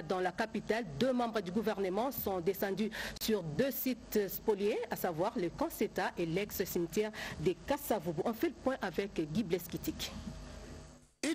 dans la capitale. Deux membres du gouvernement sont descendus sur deux sites spoliés, à savoir le Conseta et l'ex-cimetière des Kassavoubou. On fait le point avec Guy Bleskitik.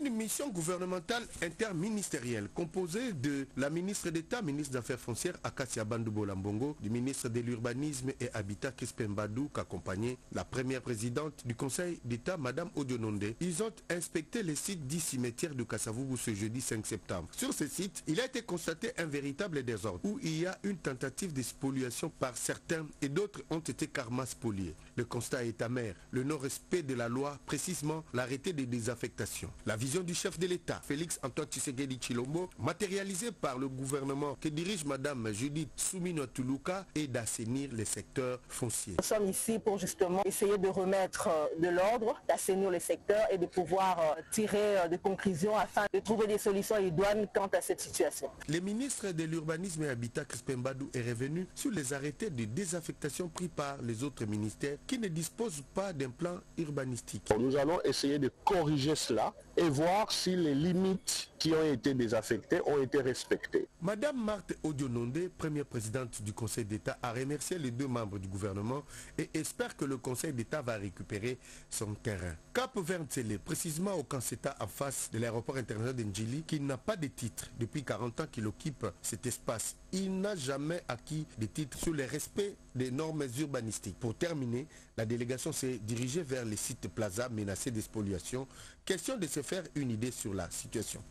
Une mission gouvernementale interministérielle composée de la ministre d'État, ministre des Affaires foncières Akasia Bandoubo Lambongo, du ministre de l'Urbanisme et Habitat Crispin Badou, qu'accompagnait la première présidente du Conseil d'État, Madame Odiononde. Ils ont inspecté les sites dits cimetières de Kassavoubou ce jeudi 5 septembre. Sur ces sites, il a été constaté un véritable désordre où il y a une tentative de spoliation par certains et d'autres ont été karma spoliés. Le constat est amer. Le non-respect de la loi, précisément l'arrêté des désaffectations. La vision du chef de l'État, Félix Antoine Tshisekedi Chilombo, matérialisée par le gouvernement que dirige Madame Judith Soumino Toulouka, est d'assainir les secteurs fonciers. Nous sommes ici pour justement essayer de remettre de l'ordre, d'assainir les secteurs et de pouvoir tirer des conclusions afin de trouver des solutions idoines quant à cette situation. Le ministre de l'Urbanisme et Habitat Crispin Badou est revenu sur les arrêtés de désaffectation pris par les autres ministères qui ne disposent pas d'un plan urbanistique. Nous allons essayer de corriger cela et voir si les limites qui ont été désaffectées ont été respectées. Madame Marthe Odiononde, première présidente du Conseil d'État, a remercié les deux membres du gouvernement et espère que le Conseil d'État va récupérer son terrain. Cap Verntele, précisément au Kanseta en face de l'aéroport international d'Njili, qui n'a pas de titre depuis 40 ans qu'il occupe cet espace. Il n'a jamais acquis de titre sur le respect des normes urbanistiques. Pour terminer, la délégation s'est dirigée vers les sites Plaza menacés d'expoliation. Question de se faire une idée sur la situation.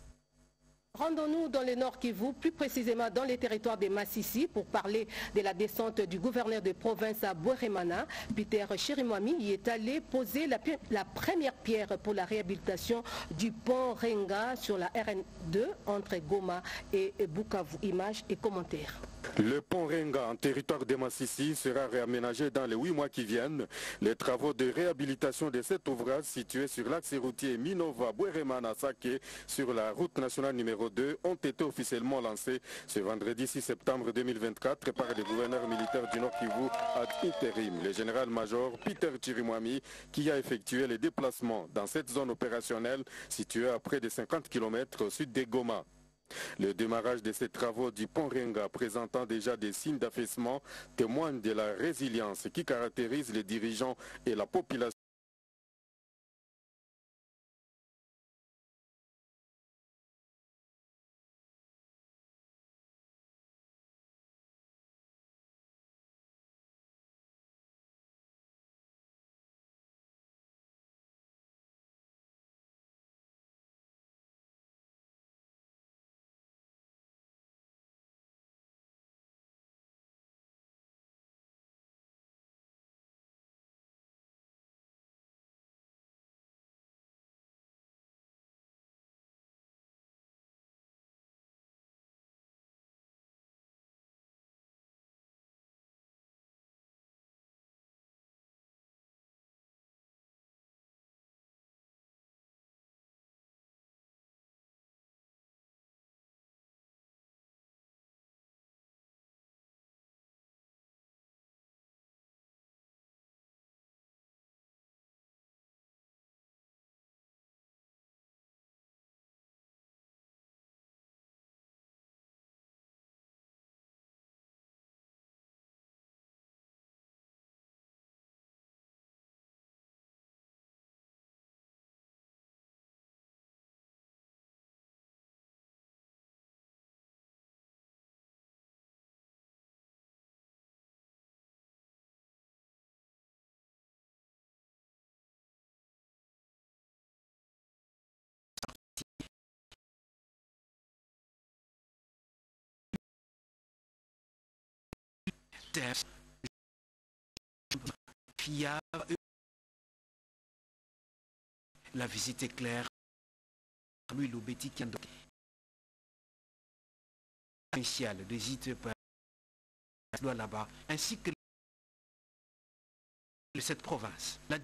Rendons-nous dans le Nord Kivu, plus précisément dans les territoires de Massissi, pour parler de la descente du gouverneur de province à Boueremana. Peter Chirimwami y est allé poser la, la, première pierre pour la réhabilitation du pont Renga sur la RN2 entre Goma et Bukavu. Images et commentaires. Le pont Renga en territoire de Massissi sera réaménagé dans les huit mois qui viennent. Les travaux de réhabilitation de cet ouvrage situé sur l'axe routier Minova-Boueremana-Sake sur la route nationale numéro 2 ont été officiellement lancés ce vendredi 6 septembre 2024 par le gouverneur militaire du Nord Kivu ad intérim, le général-major Peter Chirimwami, qui a effectué les déplacements dans cette zone opérationnelle située à près de 50 km au sud de Goma. Le démarrage de ces travaux du pont Renga présentant déjà des signes d'affaissement témoigne de la résilience qui caractérise les dirigeants et la population. La visite est claire. Lui, l'Obéti qui initial des par là-bas, ainsi que cette province. La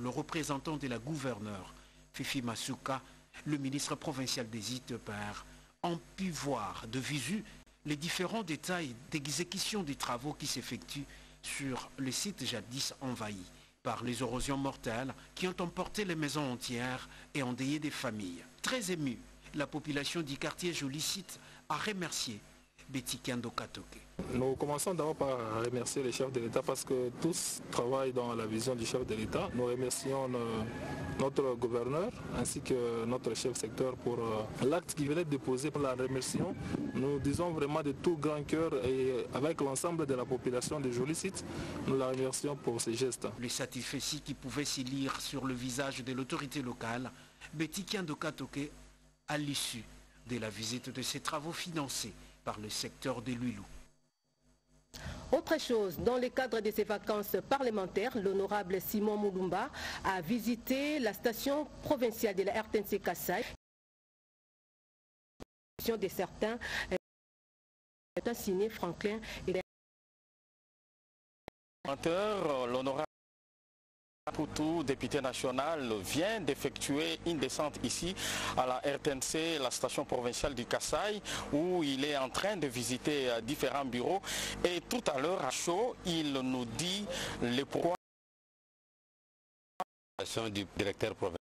le représentant de la gouverneure, Fifi Masuka, le ministre provincial des ITEPAR, ont pu voir de visu les différents détails d'exécution des travaux qui s'effectuent sur le site jadis envahi par les érosions mortelles qui ont emporté les maisons entières et endeuillé des familles. Très ému, La population du quartier Jolicite a remercié Katoke. Nous commençons d'abord par remercier les chefs de l'État parce que tous travaillent dans la vision du chef de l'État. Nous remercions notre gouverneur ainsi que notre chef secteur pour euh, l'acte qu'il venait de déposer. Pour la remercions. Nous disons vraiment de tout grand cœur et avec l'ensemble de la population de Jolicite, nous la remercions pour ces gestes. Le satisfait qui pouvait s'y lire sur le visage de l'autorité locale, Katoke, à l'issue de la visite de ces travaux financés par le secteur de l'Uilou. Autre chose, dans le cadre de ses vacances parlementaires, l'honorable Simon Moulumba a visité la station provinciale de la RTNC Kassai. de certains euh, signé Franklin et l'honorable Poutou, député national, vient d'effectuer une descente ici à la RTNC, la station provinciale du Kassai, où il est en train de visiter euh, différents bureaux. Et tout à l'heure, à chaud, il nous dit les pourquoi du directeur provincial.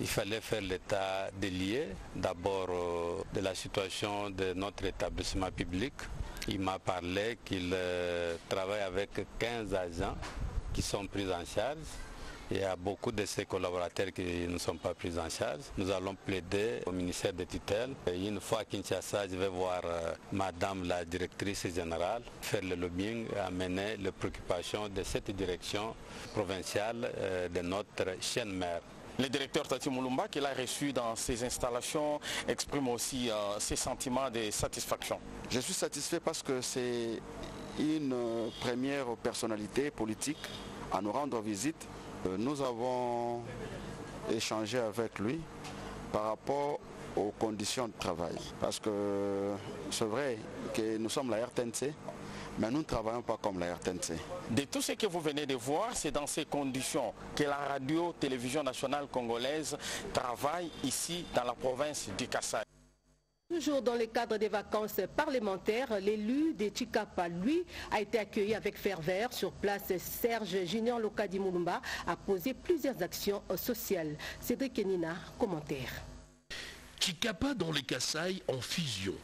Il fallait faire l'état délié, d'abord euh, de la situation de notre établissement public. Il m'a parlé qu'il euh, travaille avec 15 agents qui sont pris en charge. Il y a beaucoup de ses collaborateurs qui ne sont pas pris en charge. Nous allons plaider au ministère des tutelles. Et une fois à Kinshasa, je vais voir euh, Madame la directrice générale faire le lobbying et amener les préoccupations de cette direction provinciale euh, de notre chaîne mère. Le directeur Tati Moulumba, qu'il a reçu dans ses installations, exprime aussi euh, ses sentiments de satisfaction. Je suis satisfait parce que c'est une première personnalité politique à nous rendre visite. Euh, nous avons échangé avec lui par rapport aux conditions de travail. Parce que c'est vrai que nous sommes la RTNC, mais nous ne travaillons pas comme la RTNC. De tout ce que vous venez de voir, c'est dans ces conditions que la radio-télévision nationale congolaise travaille ici dans la province du Kassai. Toujours dans le cadre des vacances parlementaires, l'élu de Chikapa, lui, a été accueilli avec ferveur. Sur place, Serge Junior Lokadi Moulumba a posé plusieurs actions sociales. Cédric Kenina, commentaire. Chikapa dans les Kassai en fusion.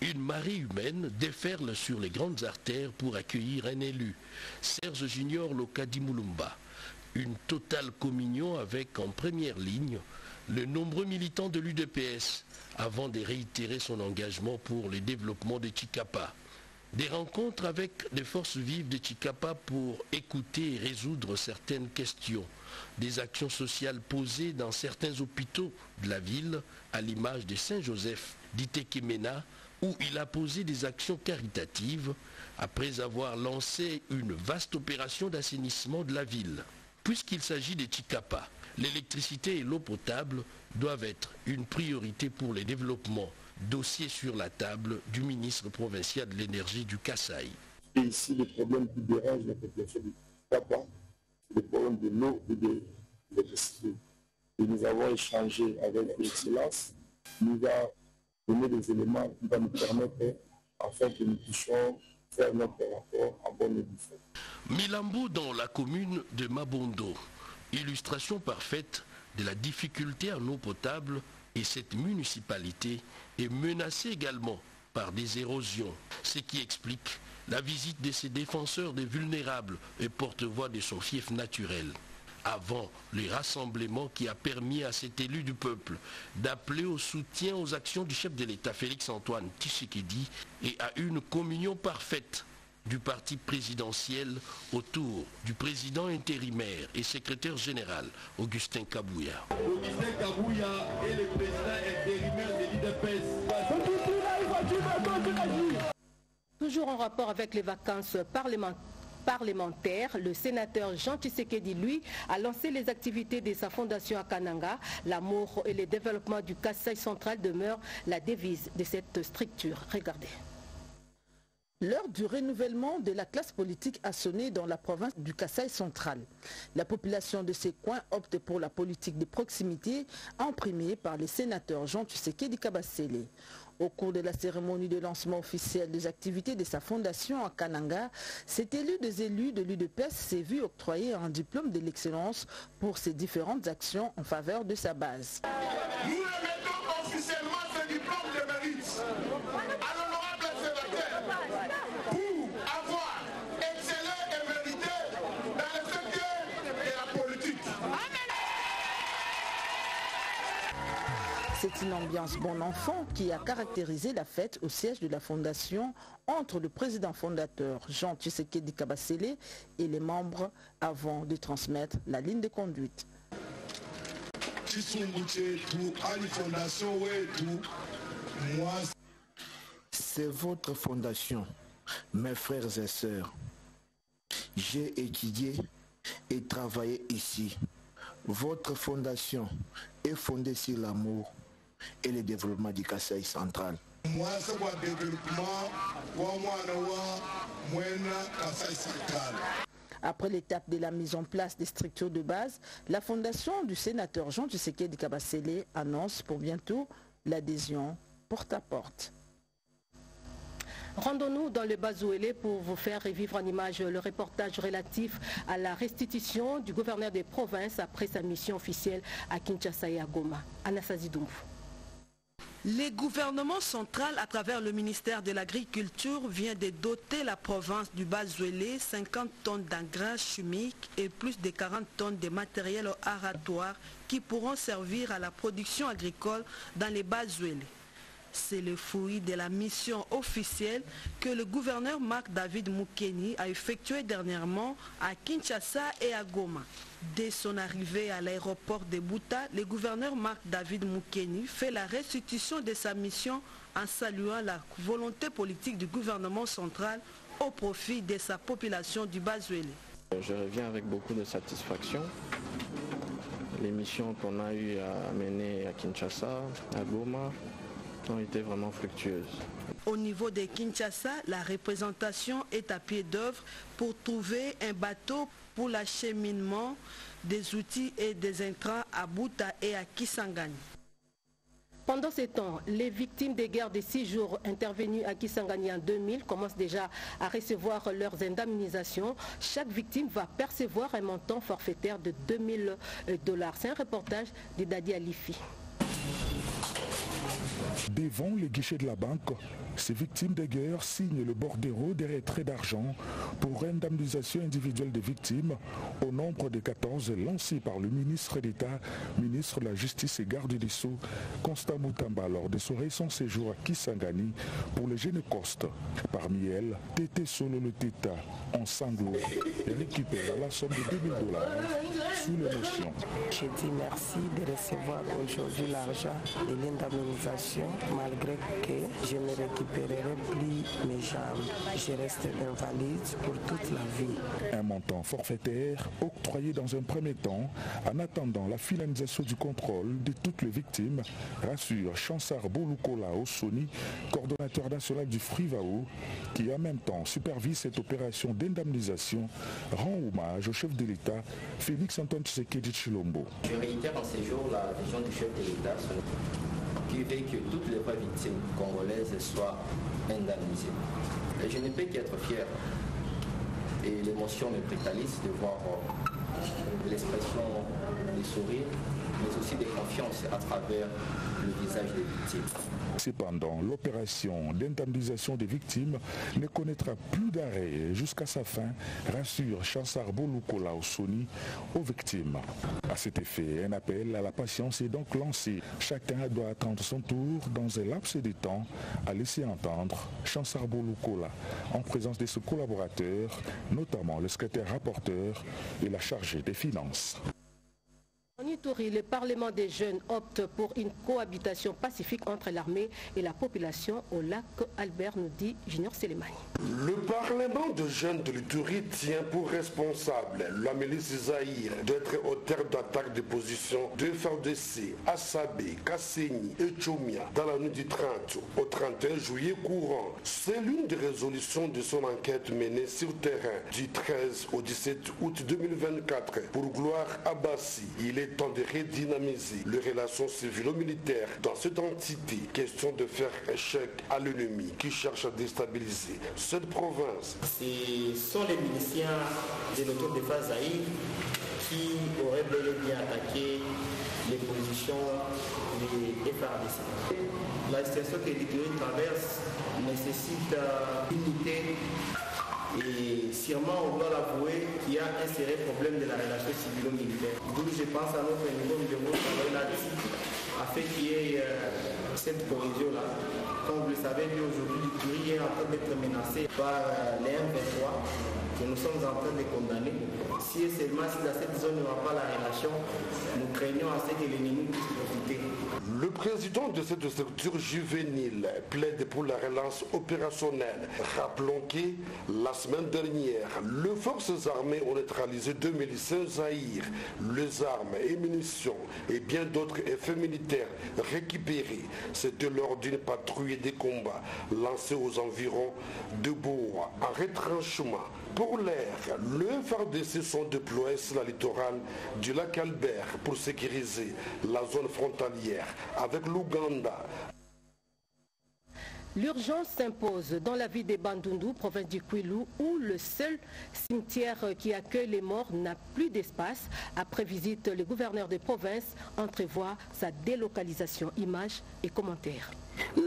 Une marée humaine déferle sur les grandes artères pour accueillir un élu, Serge Junior Lokadi Moulumba. Une totale communion avec en première ligne le nombreux militants de l'UDPS avant de réitérer son engagement pour le développement de Chikapa. Des rencontres avec les forces vives de Chikapa pour écouter et résoudre certaines questions. Des actions sociales posées dans certains hôpitaux de la ville, à l'image de Saint-Joseph d'Itekemena, où il a posé des actions caritatives après avoir lancé une vaste opération d'assainissement de la ville. Puisqu'il s'agit de Chikapa, l'électricité et l'eau potable doivent être une priorité pour les développements. Dossier sur la table du ministre provincial de l'énergie du Kassai. Et ici, le problème qui dérange la population du Kapa, c'est le problème de l'eau et de l'électricité. Et nous avons échangé avec l'excellence. nous a donné des éléments qui vont nous permettre, afin que nous puissions faire notre rapport en bonne édition. Milambo dans la commune de Mabondo. Illustration parfaite de la difficulté en eau potable et cette municipalité est menacée également par des érosions, ce qui explique la visite de ces défenseurs des vulnérables et porte-voix de son fief naturel. Avant le rassemblement qui a permis à cet élu du peuple d'appeler au soutien aux actions du chef de l'État Félix-Antoine Tshisekedi et à une communion parfaite du parti présidentiel autour du président intérimaire et secrétaire général Augustin Kabouya. Augustin Kabouya est le président intérimaire de l'IDPS. Toujours en rapport avec les vacances parlementaires, le sénateur Jean Tshisekedi, lui, a lancé les activités de sa fondation à Kananga. L'amour et le développement du Kassai central demeurent la devise de cette structure. Regardez. L'heure du renouvellement de la classe politique a sonné dans la province du Kassai central. La population de ces coins opte pour la politique de proximité imprimée par les sénateurs Jean Tshisekedi Kabasele. Au cours de la cérémonie de lancement officiel des activités de sa fondation à Kananga, cet élu des élus de l'UDPS s'est vu octroyer un diplôme de l'excellence pour ses différentes actions en faveur de sa base. Nous officiellement ce diplôme une ambiance bon enfant qui a caractérisé la fête au siège de la Fondation entre le président fondateur Jean Tshisekedi Kabasele et les membres avant de transmettre la ligne de conduite. C'est votre fondation, mes frères et sœurs. J'ai étudié et travaillé ici. Votre fondation est fondée sur l'amour et le développement du Kasaï central. Après l'étape de la mise en place des structures de base, la fondation du sénateur Jean Tshisekedi Kabasele annonce pour bientôt l'adhésion porte à porte. Rendons-nous dans le Bazouélé pour vous faire revivre en image le reportage relatif à la restitution du gouverneur des provinces après sa mission officielle à Kinshasa et à Goma. Anastasie Doumbou. Le gouvernement central, à travers le ministère de l'Agriculture, vient de doter la province du Bazouélé 50 tonnes d'engrais chimiques et plus de 40 tonnes de matériel aratoire qui pourront servir à la production agricole dans les Bazouélé. C'est le fruit de la mission officielle que le gouverneur Marc David Moukeni a effectuée dernièrement à Kinshasa et à Goma. Dès son arrivée à l'aéroport de Bouta, le gouverneur Marc David Moukeni fait la restitution de sa mission en saluant la volonté politique du gouvernement central au profit de sa population du Bazuélé. Je reviens avec beaucoup de satisfaction. Les missions qu'on a eu à mener à Kinshasa, à Goma, ont été vraiment fructueuses. Au niveau de Kinshasa, la représentation est à pied d'œuvre pour trouver un bateau pour l'acheminement des outils et des intrants à Bouta et à Kisangani. Pendant ces temps, les victimes des guerres de six jours intervenues à Kisangani en 2000 commencent déjà à recevoir leurs indemnisations. Chaque victime va percevoir un montant forfaitaire de 2000 dollars. C'est un reportage de Dadi Alifi. Devant les guichets de la banque, ces victimes de guerre signent le bordereau des retraits d'argent pour indemnisation individuelle des victimes au nombre de 14 lancés par le ministre d'État, ministre de la Justice et garde des Sceaux, Constant Moutamba lors de son récent séjour à Kisangani pour les jeunes costes. Parmi elles, Tété Solo le Teta, en sanglots, et récupère la somme de 2000 dollars sous l'émotion. Je dis merci de recevoir aujourd'hui l'argent de l'indemnisation malgré que je ne récupérerai plus mes jambes. Je reste invalide pour toute la vie. Un montant forfaitaire octroyé dans un premier temps en attendant la finalisation du contrôle de toutes les victimes, rassure Chansar Bolukola Osoni, coordonnateur national du Frivao, qui en même temps supervise cette opération d'indemnisation, rend hommage au chef de l'État, Félix Antoine Tshisekedi Chilombo. Je réitère en ces jours la vision du chef de l'État qui que toutes les vraies victimes congolaises soient indemnisées. Et je ne peux qu'être fier. Et l'émotion me prétalise de voir l'expression des sourires, mais aussi des confiances à travers le visage des victimes. Cependant, l'opération d'indemnisation des victimes ne connaîtra plus d'arrêt jusqu'à sa fin, rassure Chansar Bolukola Osoni aux victimes. À cet effet, un appel à la patience est donc lancé. Chacun doit attendre son tour dans un laps de temps à laisser entendre Chansar Bolukola en présence de ses collaborateurs, notamment le secrétaire rapporteur et la chargée des finances. Le Parlement des jeunes opte pour une cohabitation pacifique entre l'armée et la population au lac Albert, nous dit Junior Selemani. Le Parlement des jeunes de l'Ituri tient pour responsable la milice Zahir d'être auteur d'attaques de position de FARDC, Assabé, Kasséni et Tchomia dans la nuit du 30 au 31 juillet courant. C'est l'une des résolutions de son enquête menée sur terrain du 13 au 17 août 2024 pour Gloire Abbassi. Il est temps de redynamiser les relations civilo-militaires dans cette entité. Question de faire échec à l'ennemi qui cherche à déstabiliser cette province. Ce sont les miliciens de l'autodéfense Zahir qui auraient bel et bien attaqué les positions des FRDC. La situation que l'Éthiopie traverse nécessite unité et sûrement, on doit l'avouer qu'il y a un sérieux problème de la relation civilo-militaire. D'où je pense à notre niveau, devons travailler là-dessus afin qu'il y ait euh, cette cohésion-là. Comme vous le savez, aujourd'hui, l'Ituri est en train d'être menacé par euh, les M23 que nous sommes en train de condamner. Si et seulement si dans cette zone il n'y aura pas la relation, nous craignons à ce que l'ennemi puisse profiter. Le président de cette structure juvénile plaide pour la relance opérationnelle. Rappelons que la semaine dernière, les forces armées ont neutralisé 2500 Zahir, les armes et munitions et bien d'autres effets militaires récupérés. C'était lors d'une patrouille des combats lancée aux environs de Bourg en retranchement. Pour l'air, le FARDC sont déployés sur la littorale du lac Albert pour sécuriser la zone frontalière avec l'Ouganda. L'urgence s'impose dans la ville des Bandundu, province du Kwilu, où le seul cimetière qui accueille les morts n'a plus d'espace. Après visite, le gouverneur de province entrevoit sa délocalisation. Images et commentaires.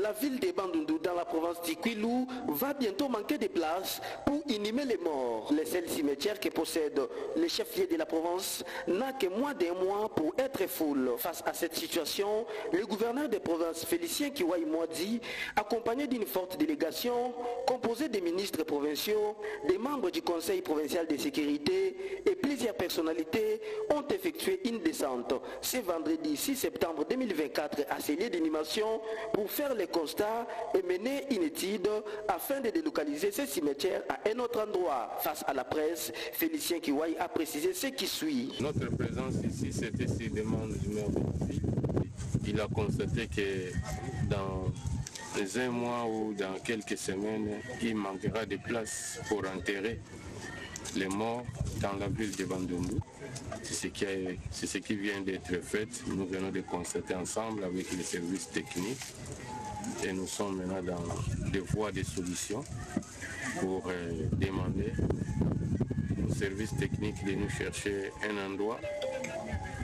La ville de Bandundu dans la province d'Iquilou va bientôt manquer de place pour inhumer les morts. Le seul cimetière que possède le chef-lieu de la province n'a que moins d'un mois pour être full. Face à cette situation, le gouverneur de province Félicien Kiwai Mwadi, accompagné d'une forte délégation composée des ministres provinciaux, des membres du conseil provincial de sécurité et plusieurs personnalités ont effectué une descente ce vendredi 6 septembre 2024 à ces lieux d'animation pour faire les constats et mener une étude afin de délocaliser ces cimetières à un autre endroit. Face à la presse, Félicien Kiwai a précisé ce qui suit. Notre présence ici, c'était sur demande du maire de ville. Il a constaté que dans un mois ou dans quelques semaines, il manquera de place pour enterrer les morts dans la ville de Bandundu. C'est ce, qui vient d'être fait. Nous venons de constater ensemble avec les services techniques et nous sommes maintenant dans des voies de solutions pour euh, demander aux services techniques de nous chercher un endroit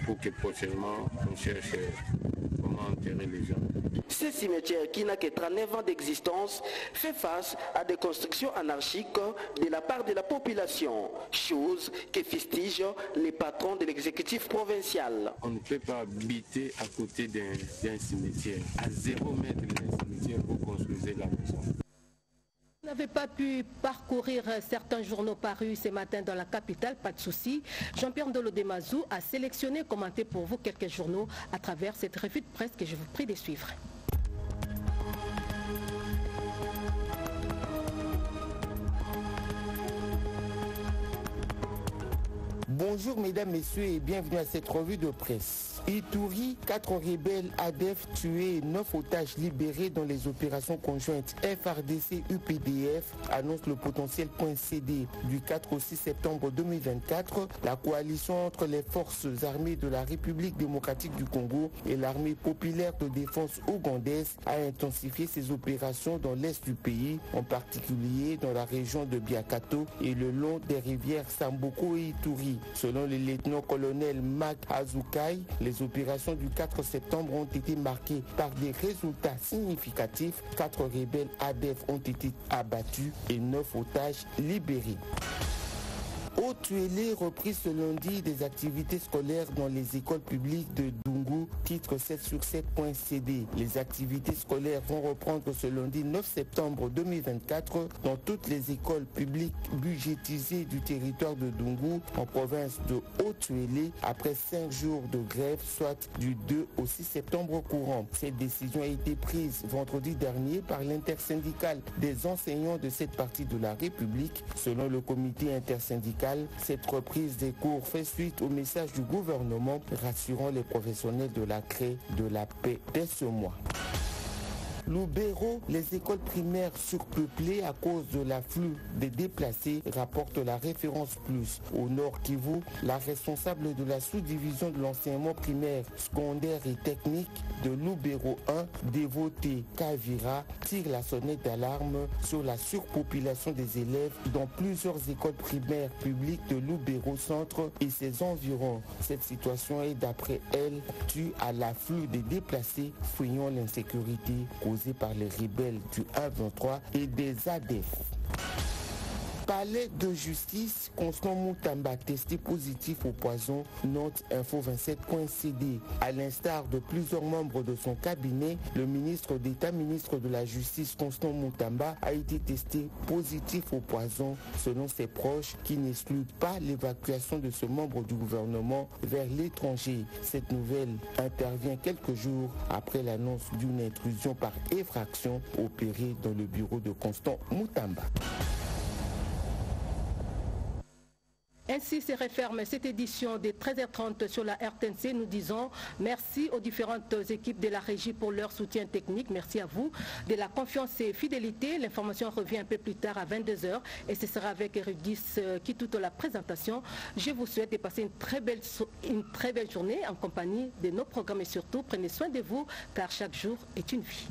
pour que prochainement on cherche comment enterrer les gens. Ce cimetière qui n'a que 39 ans d'existence fait face à des constructions anarchiques de la part de la population, chose que fustige les patrons de l'exécutif provincial. On ne peut pas habiter à côté d'un cimetière. À zéro mètre d'un cimetière, vous construisez la maison. Vous n'avez pas pu parcourir certains journaux parus ce matin dans la capitale, pas de souci. Jean-Pierre Ndolo-Demazou a sélectionné et commenté pour vous quelques journaux à travers cette revue de presse que je vous prie de suivre. Bonjour mesdames, messieurs et bienvenue à cette revue de presse. Ituri, quatre rebelles ADEF tués et neuf otages libérés dans les opérations conjointes FRDC-UPDF annonce le potentiel point CD du 4 au 6 septembre 2024. La coalition entre les forces armées de la République démocratique du Congo et l'armée populaire de défense ougandaise a intensifié ses opérations dans l'est du pays, en particulier dans la région de Biakato et le long des rivières Samboko et Ituri. Selon le lieutenant-colonel Mac Azukai, opérations du 4 septembre ont été marquées par des résultats significatifs. Quatre rebelles ADF ont été abattus et neuf otages libérés. Au Tuélé, reprise ce lundi des activités scolaires dans les écoles publiques de Dungu, titre 7 sur 7.cd. Les activités scolaires vont reprendre ce lundi 9 septembre 2024 dans toutes les écoles publiques budgétisées du territoire de Dungu en province de Haut-Tuélé après 5 jours de grève, soit du 2 au 6 septembre courant. Cette décision a été prise vendredi dernier par l'intersyndicale des enseignants de cette partie de la République. Selon le comité intersyndical, cette reprise des cours fait suite au message du gouvernement rassurant les professionnels de la craie de la paix dès ce mois. Loubero, les écoles primaires surpeuplées à cause de l'afflux des déplacés, rapporte la référence plus. Au nord Kivu, la responsable de la sous-division de l'enseignement primaire, secondaire et technique de Loubero 1, dévoté Kavira, tire la sonnette d'alarme sur la surpopulation des élèves dans plusieurs écoles primaires publiques de Loubero Centre et ses environs. Cette situation est, d'après elle, due à l'afflux des déplacés fuyant l'insécurité par les rebelles du 1-23 et des ADEF. Palais de justice, Constant Moutamba testé positif au poison, note info27.cd. À l'instar de plusieurs membres de son cabinet, le ministre d'État, ministre de la Justice, Constant Moutamba, a été testé positif au poison, selon ses proches, qui n'excluent pas l'évacuation de ce membre du gouvernement vers l'étranger. Cette nouvelle intervient quelques jours après l'annonce d'une intrusion par effraction opérée dans le bureau de Constant Moutamba. Ainsi se referme cette édition des 13h30 sur la RTNC. Nous disons merci aux différentes équipes de la régie pour leur soutien technique. Merci à vous de la confiance et fidélité. L'information revient un peu plus tard à 22h et ce sera avec Erudis qui toute la présentation. Je vous souhaite de passer une très belle journée en compagnie de nos programmes et surtout prenez soin de vous car chaque jour est une vie.